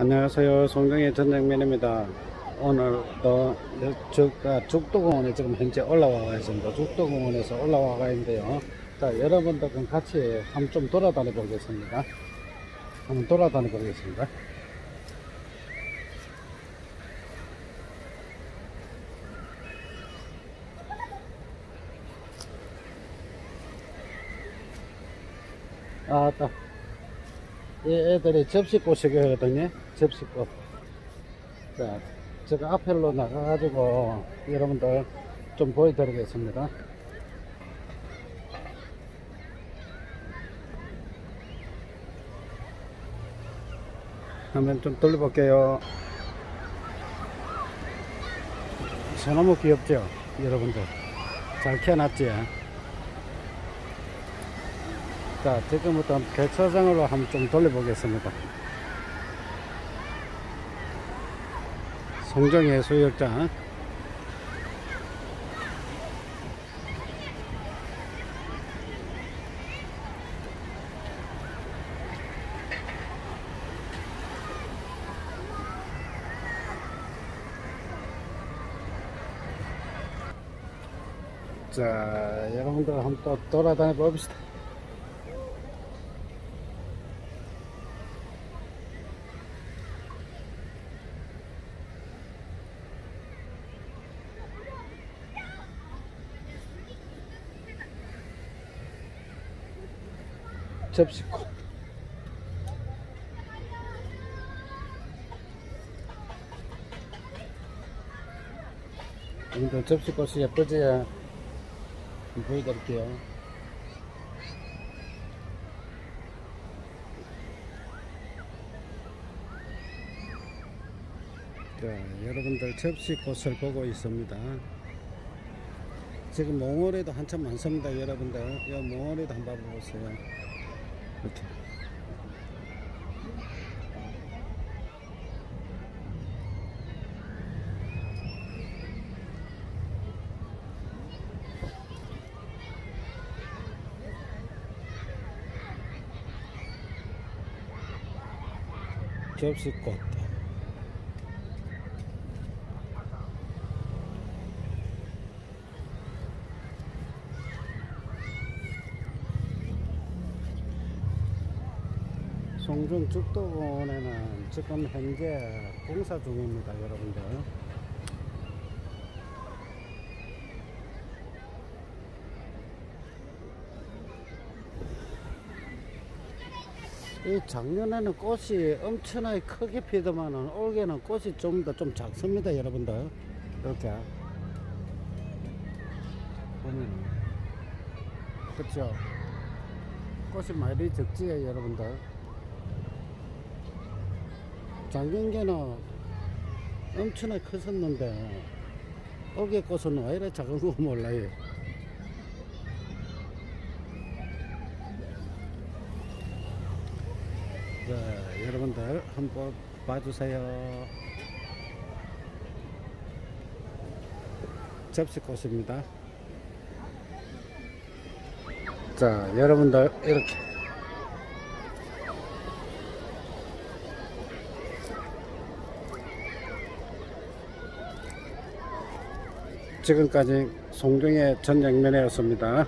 안녕하세요. 송정의 전장면입니다. 오늘도 저, 아, 죽도공원에 지금 현재 올라와 있습니다. 죽도공원에서 올라와 있는데요. 자, 여러분들과 같이 한번 좀 돌아다녀 보겠습니다. 한번 돌아다녀 보겠습니다. 아, 딱. 이 애들이 접시꽃이거든요. 접시꽃. 자, 제가 앞에로 나가가지고 여러분들 좀 보여드리겠습니다. 한번 좀 돌려볼게요. 너무 귀엽죠? 여러분들. 잘 키워놨지? 자, 지금부터 개차장으로 한번 좀 돌려보겠습니다. 송정의 수욕장. 자, 여러분들 한번 또 돌아다녀 봅시다. 접시꽃 오늘도 접시꽃이 예쁘지? 보여드릴게요. 자, 여러분들 접시꽃을 보고 있습니다. 지금 몽월에도 한참 많습니다 여러분들. 이 몽월에도 한번 봐보세요 이렇게. 접시꽃 송정 죽도공원에는 지금 현재 공사 중입니다 여러분들. 이 작년에는 꽃이 엄청나게 크게 피더만은 올해는 꽃이 좀 더좀 작습니다 여러분들. 이렇게. 보면 그렇죠 꽃이 많이 적지요 여러분들 작년에는 엄청나게 컸었는데 올해 꽃은 왜 이래 작은 거 몰라요 자, 여러분들 한번 봐주세요. 접시꽃입니다. 자, 여러분들 이렇게 지금까지 송정의 전장면이었습니다.